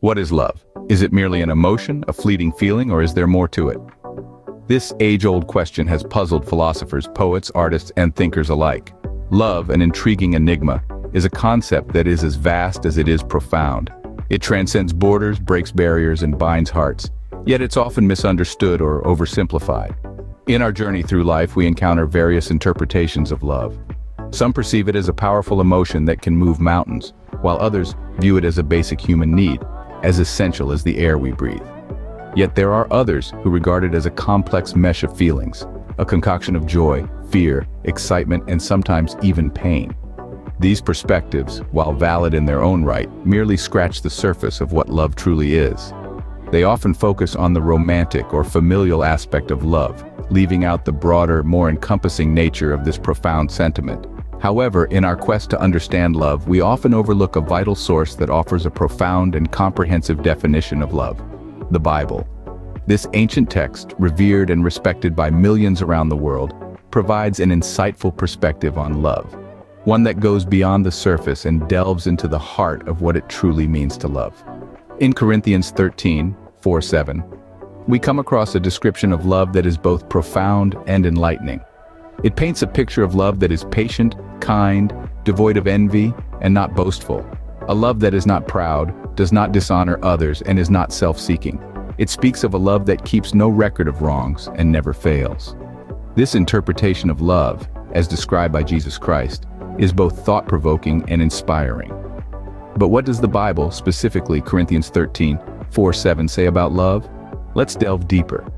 What is love? Is it merely an emotion, a fleeting feeling, or is there more to it? This age-old question has puzzled philosophers, poets, artists, and thinkers alike. Love, an intriguing enigma, is a concept that is as vast as it is profound. It transcends borders, breaks barriers, and binds hearts. Yet it's often misunderstood or oversimplified. In our journey through life, we encounter various interpretations of love. Some perceive it as a powerful emotion that can move mountains, while others view it as a basic human need, as essential as the air we breathe. Yet there are others who regard it as a complex mesh of feelings, a concoction of joy, fear, excitement, and sometimes even pain. These perspectives, while valid in their own right, merely scratch the surface of what love truly is. They often focus on the romantic or familial aspect of love, leaving out the broader, more encompassing nature of this profound sentiment. However, in our quest to understand love, we often overlook a vital source that offers a profound and comprehensive definition of love, the Bible. This ancient text, revered and respected by millions around the world, provides an insightful perspective on love, one that goes beyond the surface and delves into the heart of what it truly means to love. In Corinthians 13, 4-7, we come across a description of love that is both profound and enlightening. It paints a picture of love that is patient, kind, devoid of envy, and not boastful. A love that is not proud, does not dishonor others, and is not self-seeking. It speaks of a love that keeps no record of wrongs and never fails. This interpretation of love, as described by Jesus Christ, is both thought-provoking and inspiring. But what does the Bible, specifically Corinthians 13, 4-7 say about love? Let's delve deeper.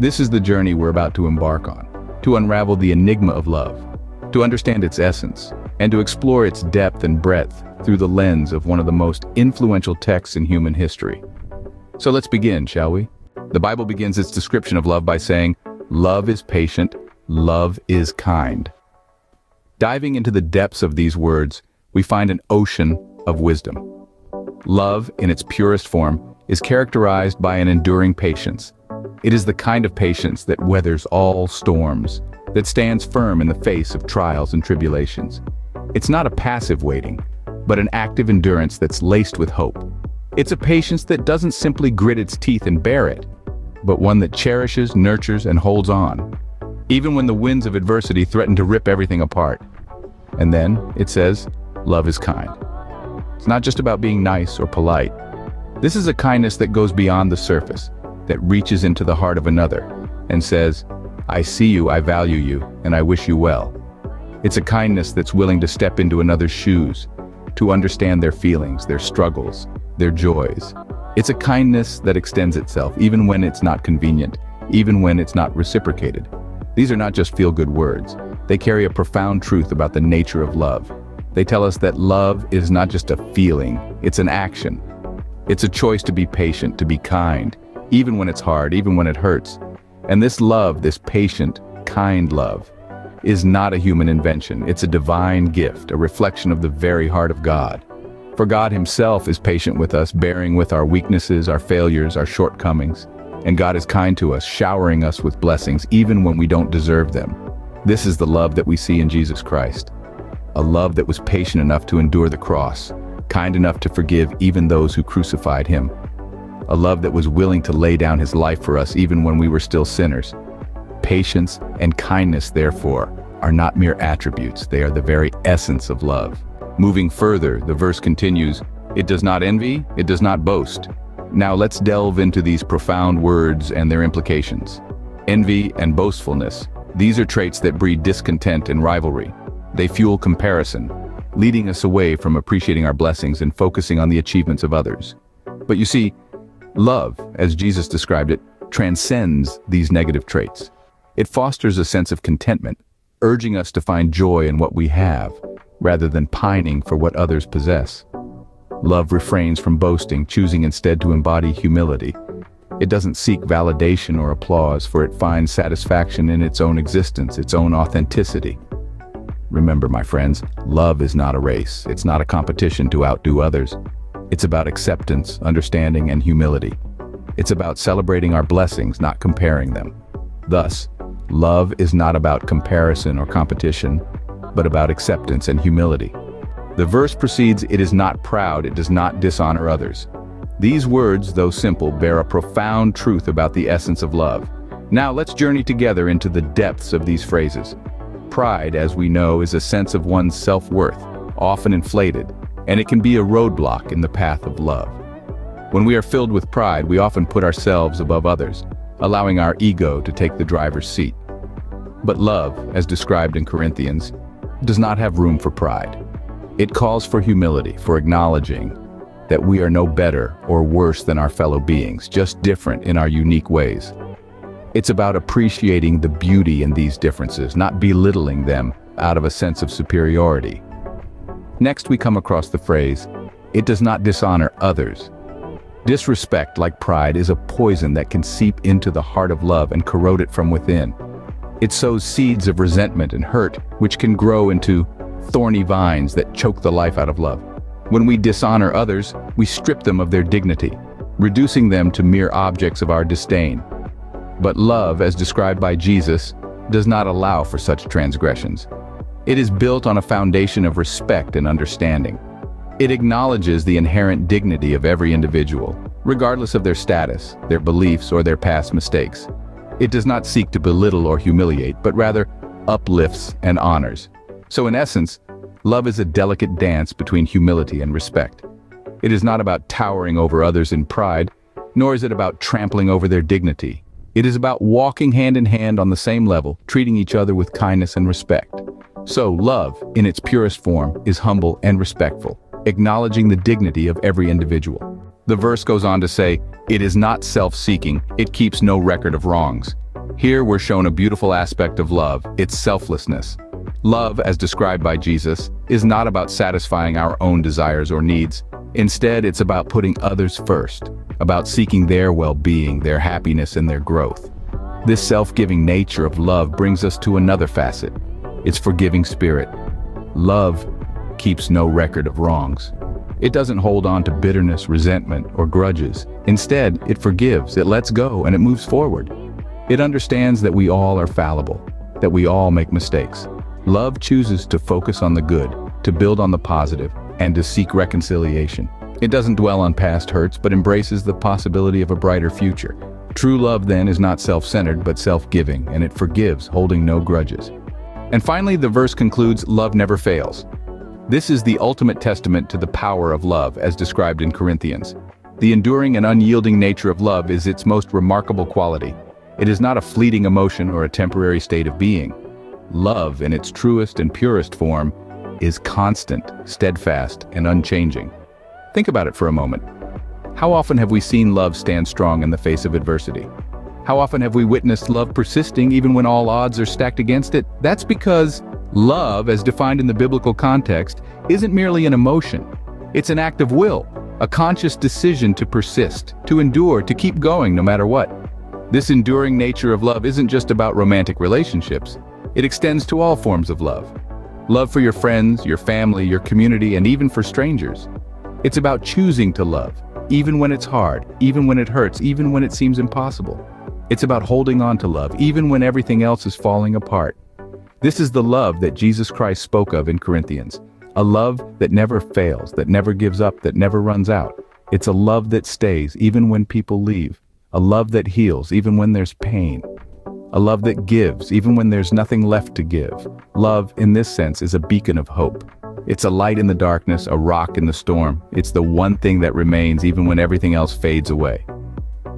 This is the journey we're about to embark on to unravel the enigma of love, to understand its essence, and to explore its depth and breadth through the lens of one of the most influential texts in human history. So let's begin, shall we? The Bible begins its description of love by saying, love is patient, love is kind. Diving into the depths of these words, we find an ocean of wisdom. Love, in its purest form, is characterized by an enduring patience, it is the kind of patience that weathers all storms, that stands firm in the face of trials and tribulations. It's not a passive waiting, but an active endurance that's laced with hope. It's a patience that doesn't simply grit its teeth and bear it, but one that cherishes, nurtures, and holds on, even when the winds of adversity threaten to rip everything apart. And then, it says, love is kind. It's not just about being nice or polite. This is a kindness that goes beyond the surface that reaches into the heart of another and says, I see you, I value you, and I wish you well. It's a kindness that's willing to step into another's shoes, to understand their feelings, their struggles, their joys. It's a kindness that extends itself even when it's not convenient, even when it's not reciprocated. These are not just feel-good words. They carry a profound truth about the nature of love. They tell us that love is not just a feeling, it's an action. It's a choice to be patient, to be kind, even when it's hard, even when it hurts. And this love, this patient, kind love, is not a human invention. It's a divine gift, a reflection of the very heart of God. For God himself is patient with us, bearing with our weaknesses, our failures, our shortcomings. And God is kind to us, showering us with blessings, even when we don't deserve them. This is the love that we see in Jesus Christ. A love that was patient enough to endure the cross, kind enough to forgive even those who crucified him, a love that was willing to lay down his life for us even when we were still sinners. Patience and kindness, therefore, are not mere attributes, they are the very essence of love. Moving further, the verse continues, It does not envy, it does not boast. Now let's delve into these profound words and their implications. Envy and boastfulness, these are traits that breed discontent and rivalry. They fuel comparison, leading us away from appreciating our blessings and focusing on the achievements of others. But you see, Love, as Jesus described it, transcends these negative traits. It fosters a sense of contentment, urging us to find joy in what we have, rather than pining for what others possess. Love refrains from boasting, choosing instead to embody humility. It doesn't seek validation or applause, for it finds satisfaction in its own existence, its own authenticity. Remember, my friends, love is not a race. It's not a competition to outdo others. It's about acceptance, understanding, and humility. It's about celebrating our blessings, not comparing them. Thus, love is not about comparison or competition, but about acceptance and humility. The verse proceeds, it is not proud, it does not dishonor others. These words, though simple, bear a profound truth about the essence of love. Now let's journey together into the depths of these phrases. Pride, as we know, is a sense of one's self-worth, often inflated, and it can be a roadblock in the path of love. When we are filled with pride, we often put ourselves above others, allowing our ego to take the driver's seat. But love, as described in Corinthians, does not have room for pride. It calls for humility, for acknowledging that we are no better or worse than our fellow beings, just different in our unique ways. It's about appreciating the beauty in these differences, not belittling them out of a sense of superiority. Next we come across the phrase, it does not dishonor others. Disrespect, like pride, is a poison that can seep into the heart of love and corrode it from within. It sows seeds of resentment and hurt, which can grow into thorny vines that choke the life out of love. When we dishonor others, we strip them of their dignity, reducing them to mere objects of our disdain. But love, as described by Jesus, does not allow for such transgressions. It is built on a foundation of respect and understanding. It acknowledges the inherent dignity of every individual, regardless of their status, their beliefs, or their past mistakes. It does not seek to belittle or humiliate, but rather uplifts and honors. So in essence, love is a delicate dance between humility and respect. It is not about towering over others in pride, nor is it about trampling over their dignity. It is about walking hand in hand on the same level, treating each other with kindness and respect. So love, in its purest form, is humble and respectful acknowledging the dignity of every individual. The verse goes on to say, it is not self-seeking, it keeps no record of wrongs. Here we're shown a beautiful aspect of love, its selflessness. Love, as described by Jesus, is not about satisfying our own desires or needs. Instead, it's about putting others first, about seeking their well-being, their happiness, and their growth. This self-giving nature of love brings us to another facet, its forgiving spirit. Love keeps no record of wrongs. It doesn't hold on to bitterness, resentment, or grudges. Instead, it forgives, it lets go, and it moves forward. It understands that we all are fallible, that we all make mistakes. Love chooses to focus on the good, to build on the positive, and to seek reconciliation. It doesn't dwell on past hurts, but embraces the possibility of a brighter future. True love, then, is not self-centered, but self-giving, and it forgives, holding no grudges. And finally, the verse concludes, love never fails. This is the ultimate testament to the power of love, as described in Corinthians. The enduring and unyielding nature of love is its most remarkable quality. It is not a fleeting emotion or a temporary state of being. Love, in its truest and purest form, is constant, steadfast, and unchanging. Think about it for a moment. How often have we seen love stand strong in the face of adversity? How often have we witnessed love persisting even when all odds are stacked against it? That's because Love, as defined in the biblical context, isn't merely an emotion. It's an act of will, a conscious decision to persist, to endure, to keep going no matter what. This enduring nature of love isn't just about romantic relationships. It extends to all forms of love. Love for your friends, your family, your community, and even for strangers. It's about choosing to love, even when it's hard, even when it hurts, even when it seems impossible. It's about holding on to love, even when everything else is falling apart. This is the love that Jesus Christ spoke of in Corinthians. A love that never fails, that never gives up, that never runs out. It's a love that stays even when people leave. A love that heals even when there's pain. A love that gives even when there's nothing left to give. Love, in this sense, is a beacon of hope. It's a light in the darkness, a rock in the storm. It's the one thing that remains even when everything else fades away.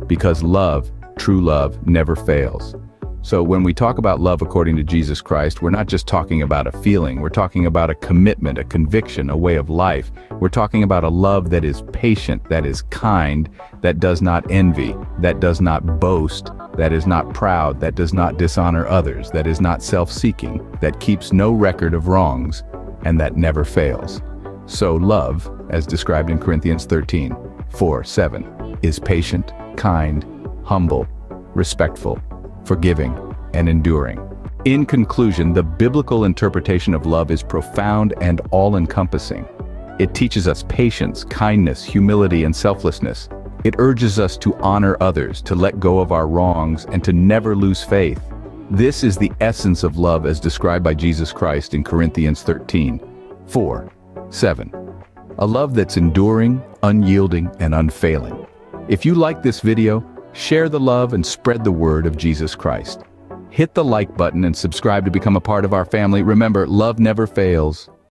Because love, true love, never fails. So when we talk about love according to Jesus Christ, we're not just talking about a feeling, we're talking about a commitment, a conviction, a way of life. We're talking about a love that is patient, that is kind, that does not envy, that does not boast, that is not proud, that does not dishonor others, that is not self-seeking, that keeps no record of wrongs, and that never fails. So love, as described in Corinthians 13, 4, 7, is patient, kind, humble, respectful, forgiving, and enduring. In conclusion, the biblical interpretation of love is profound and all-encompassing. It teaches us patience, kindness, humility, and selflessness. It urges us to honor others, to let go of our wrongs, and to never lose faith. This is the essence of love as described by Jesus Christ in Corinthians 13, 4, 7. A love that's enduring, unyielding, and unfailing. If you like this video, share the love and spread the word of Jesus Christ. Hit the like button and subscribe to become a part of our family. Remember, love never fails.